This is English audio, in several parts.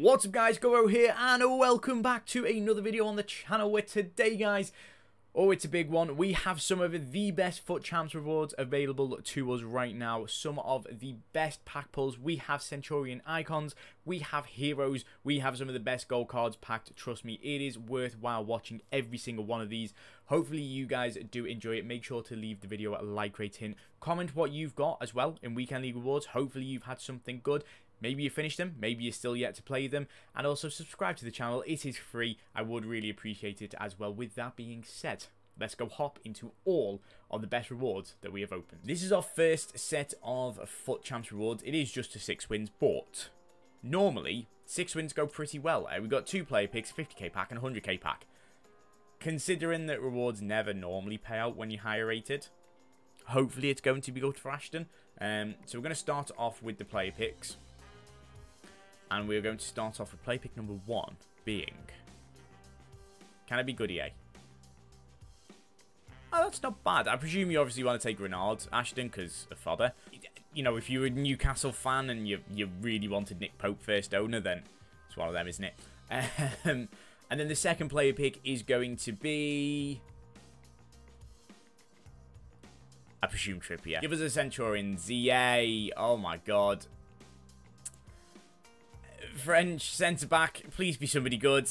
What's up guys, Gormo here and welcome back to another video on the channel where today guys, oh it's a big one, we have some of the best FUT Champs rewards available to us right now, some of the best pack pulls, we have Centurion icons, we have heroes, we have some of the best gold cards packed, trust me it is worthwhile watching every single one of these, hopefully you guys do enjoy it, make sure to leave the video a like rating, comment what you've got as well in Weekend League rewards, hopefully you've had something good, Maybe you finished them, maybe you're still yet to play them, and also subscribe to the channel. It is free. I would really appreciate it as well. With that being said, let's go hop into all of the best rewards that we have opened. This is our first set of FUT Champs rewards. It is just a 6 wins, but normally 6 wins go pretty well. Uh, we've got 2 player picks, 50k pack and 100k pack. Considering that rewards never normally pay out when you're higher rated, hopefully it's going to be good for Ashton. Um, so we're going to start off with the player picks. And we're going to start off with play pick number one being... Can it be good EA? Oh, that's not bad. I presume you obviously want to take Renard, Ashton, because of father. You know, if you're a Newcastle fan and you you really wanted Nick Pope first owner, then it's one of them, isn't it? Um, and then the second player pick is going to be... I presume Trippier. Give us a Centurion. ZA. Oh my god. French centre back, please be somebody good.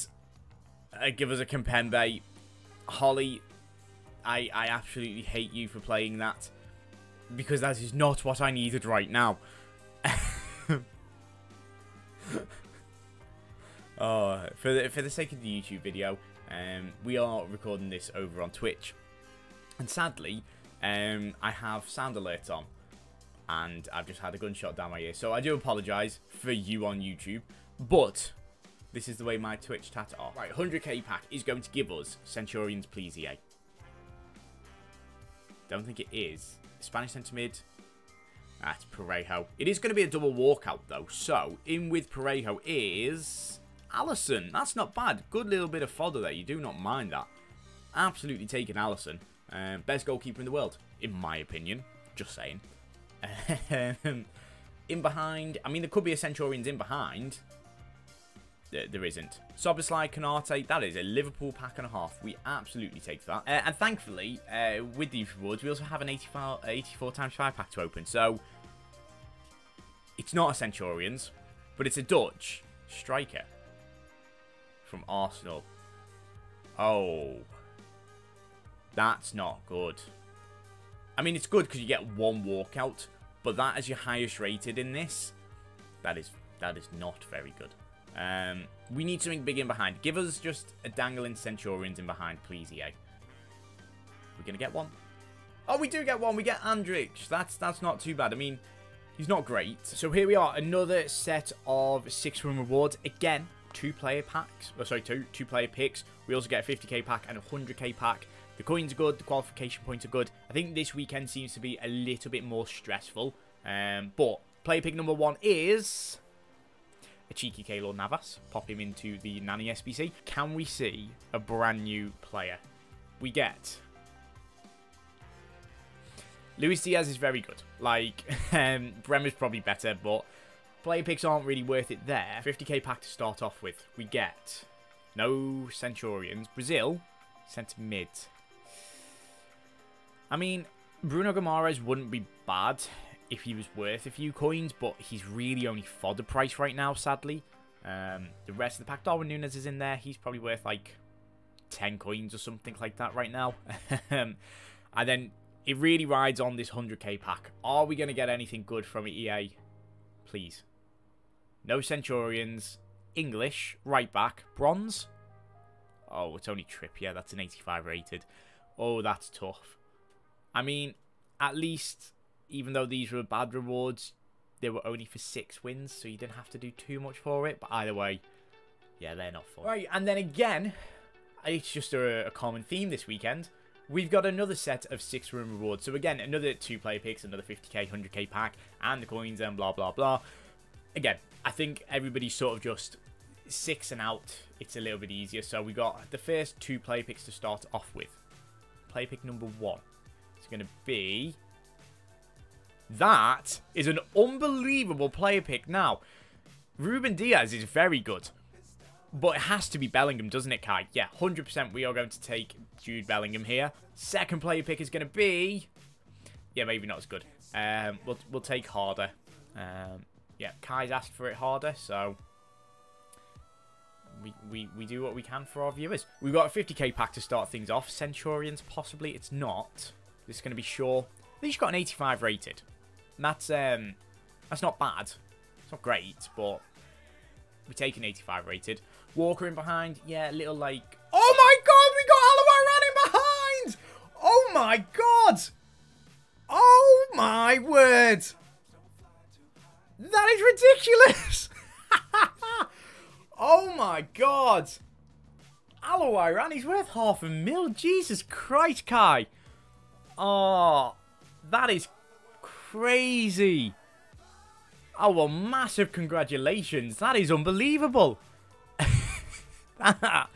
Uh, give us a Kimpembe. Holly, I, I absolutely hate you for playing that. Because that is not what I needed right now. oh, for the, for the sake of the YouTube video, um, we are recording this over on Twitch. And sadly, um, I have sound alerts on and I've just had a gunshot down my ear. So I do apologise for you on YouTube, but this is the way my Twitch chat are. Right, 100k pack is going to give us Centurions Please EA. Don't think it is. Spanish centre mid. That's Parejo. It is going to be a double walkout though. So, in with Parejo is Alisson. That's not bad. Good little bit of fodder there. You do not mind that. Absolutely taking Alisson. Uh, best goalkeeper in the world, in my opinion. Just saying. Um, in behind, I mean, there could be a Centurions in behind. There, there isn't. Szoboszlai, Konate, that is a Liverpool pack and a half. We absolutely take that. Uh, and thankfully, uh, with these rewards, we also have an 84, 84 times 5 pack to open. So, it's not a Centurions, but it's a Dutch striker from Arsenal. Oh. That's not good. I mean, it's good because you get one walkout, but that is your highest rated in this. That is that is not very good. Um, we need something big in behind. Give us just a dangling Centurions in behind, please, EA. We're going to get one. Oh, we do get one. We get Andrich. That's, that's not too bad. I mean, he's not great. So here we are. Another set of six-run rewards. Again, two player packs. Oh, sorry, two, two player picks. We also get a 50k pack and a 100k pack. The coins are good, the qualification points are good. I think this weekend seems to be a little bit more stressful. Um, but player pick number one is a cheeky Keylor Navas. Pop him into the Nanny SBC. Can we see a brand new player? We get... Luis Diaz is very good. Like, um, Bremer's probably better, but player picks aren't really worth it there. 50k pack to start off with. We get no Centurions. Brazil, centre mid. I mean, Bruno Guimaraes wouldn't be bad if he was worth a few coins, but he's really only fodder price right now, sadly. Um, the rest of the pack, Darwin Nunez is in there. He's probably worth like 10 coins or something like that right now. Um, and then it really rides on this 100k pack. Are we going to get anything good from EA? Please. No Centurions. English. Right back. Bronze. Oh, it's only Trippier. That's an 85 rated. Oh, that's tough. I mean, at least, even though these were bad rewards, they were only for six wins, so you didn't have to do too much for it. But either way, yeah, they're not fun. Right, and then again, it's just a, a common theme this weekend. We've got another set of six room rewards. So again, another two player picks, another 50k, 100k pack, and the coins and blah, blah, blah. Again, I think everybody's sort of just six and out. It's a little bit easier. So we got the first two player picks to start off with. Play pick number one is going to be... That is an unbelievable player pick. Now, Ruben Dias is very good. But it has to be Bellingham, doesn't it, Kai? Yeah, 100% we are going to take Jude Bellingham here. Second player pick is going to be... Yeah, maybe not as good. Um, we'll, we'll take harder. Um, yeah, Kai's asked for it harder, so... We, we, we do what we can for our viewers. We've got a 50k pack to start things off. Centurions, possibly. It's not. This is going to be sure. At least got an 85 rated. that's, um, that's not bad. It's not great, but we take an 85 rated. Walker in behind. Yeah, little like... Oh my god, we got Alawai running behind! Oh my god! Oh my word! That is ridiculous! oh my god! Alawai he's worth half a mil. Jesus Christ, Kai. Oh, that is crazy. Oh, well, massive congratulations. That is unbelievable. that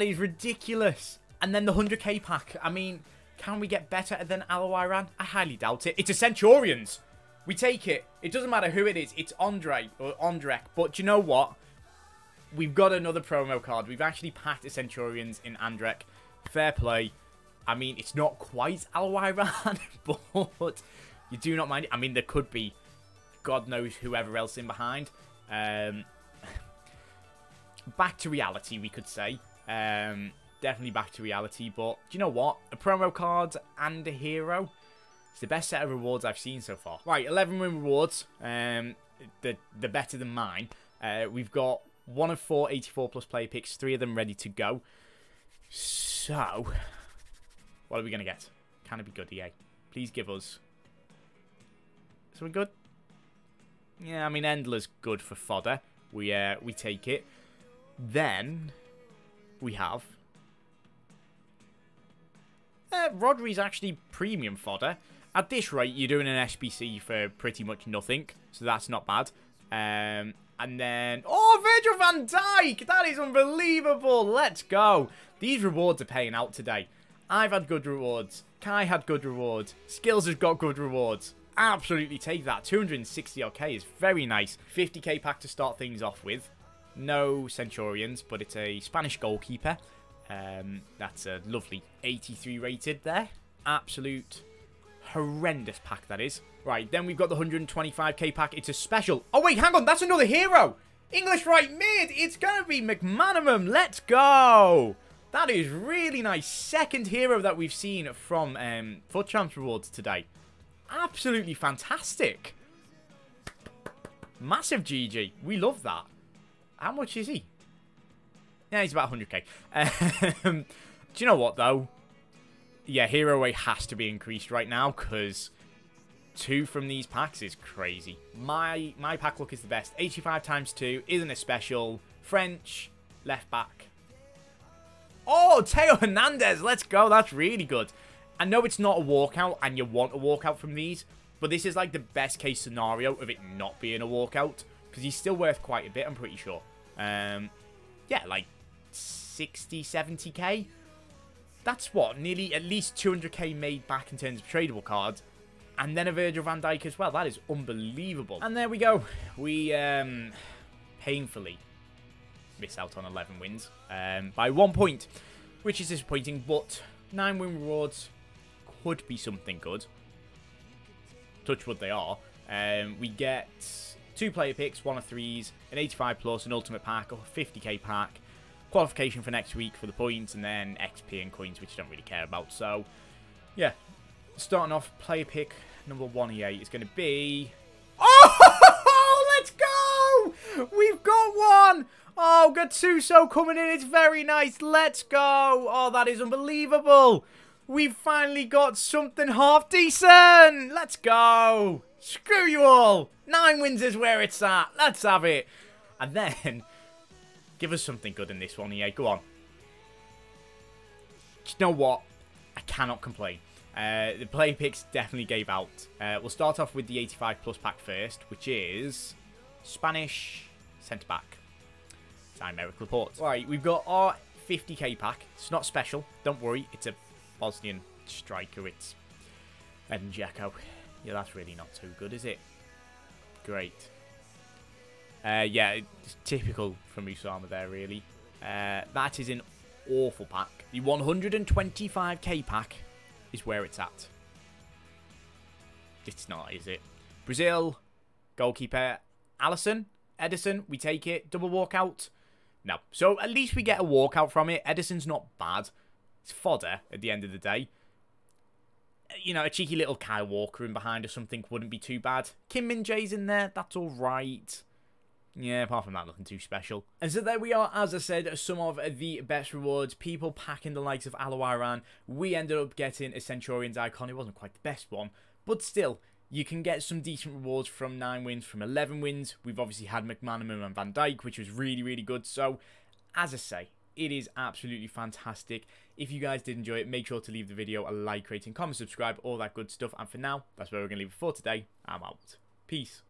is ridiculous. And then the 100k pack. I mean, can we get better than Alawai I highly doubt it. It's a Centurions. We take it. It doesn't matter who it is. It's Andre or Andrek. But you know what? We've got another promo card. We've actually packed a Centurions in Andrek. Fair play. I mean, it's not quite Alawai but you do not mind it. I mean, there could be God knows whoever else in behind. Um, back to reality, we could say. Um, definitely back to reality. But do you know what? A promo card and a hero. It's the best set of rewards I've seen so far. Right, 11 win rewards. Um, the, the better than mine. Uh, we've got one of four 84 plus player picks, three of them ready to go. So, what are we going to get? Can it be good, EA? Please give us something good. Yeah, I mean, Endler's good for fodder. We, uh, we take it. Then, we have... Uh, Rodri's actually premium fodder. At this rate, you're doing an SBC for pretty much nothing, so that's not bad. Um, and then... Oh, Virgil van Dijk! That is unbelievable! Let's go! These rewards are paying out today. I've had good rewards. Kai had good rewards. Skills has got good rewards absolutely take that. 260 k is very nice. 50k pack to start things off with. No Centurions, but it's a Spanish goalkeeper. Um, that's a lovely 83 rated there. Absolute horrendous pack that is. Right, then we've got the 125k pack. It's a special. Oh, wait, hang on. That's another hero. English right mid. It's going to be McManaman. Let's go. That is really nice. Second hero that we've seen from um, FUT Champs Rewards today absolutely fantastic. Massive GG. We love that. How much is he? Yeah, he's about 100k. Um, do you know what, though? Yeah, hero weight has to be increased right now, because two from these packs is crazy. My my pack look is the best. 85 times 2 isn't a special. French, left back. Oh, Theo Hernandez. Let's go. That's really good. I know it's not a walkout and you want a walkout from these, but this is like the best case scenario of it not being a walkout because he's still worth quite a bit, I'm pretty sure. Um, yeah, like 60, 70k. That's what, nearly at least 200k made back in terms of tradable cards. And then a Virgil van Dijk as well. That is unbelievable. And there we go. We um, painfully miss out on 11 wins um, by one point, which is disappointing, but nine win rewards could be something good. Touch wood they are. Um, we get two player picks, one of threes, an 85 plus, an ultimate pack, a 50k pack, qualification for next week for the points, and then XP and coins, which I don't really care about. So, yeah. Starting off, player pick number 188 is going to be... Oh, let's go! We've got! Oh, Gattuso coming in. It's very nice. Let's go. Oh, that is unbelievable. We've finally got something half decent. Let's go. Screw you all. Nine wins is where it's at. Let's have it. And then, give us something good in this one, yeah. Go on. you know what? I cannot complain. Uh, the play picks definitely gave out. Uh, we'll start off with the 85 plus pack first, which is Spanish centre back. Time Merrick Laporte. Right, we've got our 50k pack. It's not special. Don't worry. It's a Bosnian striker, it's Dzeko. Yeah, that's really not too good, is it? Great. Uh, yeah, it's typical from Usama there, really. Uh, that is an awful pack. The 125k pack is where it's at. It's not, is it? Brazil, goalkeeper, Alisson, Ederson, we take it. Double walkout. No. So at least we get a walkout from it. Ederson's not bad. It's fodder at the end of the day. Uh, you know, a cheeky little Kyle Walker in behind or something wouldn't be too bad. Kim Min Jae's in there. That's all right. Yeah, apart from that, nothing too special. And so there we are, as I said, some of the best rewards. People packing the likes of Aloiran. We ended up getting a Centurions icon. It wasn't quite the best one, but still, you can get some decent rewards from 9 wins, from 11 wins. We've obviously had McManaman and Van Dijk, which was really, really good. So, as I say, it is absolutely fantastic. If you guys did enjoy it, make sure to leave the video a like, rating, comment, subscribe, all that good stuff. And for now, that's where we're going to leave it for today. I'm out. Peace.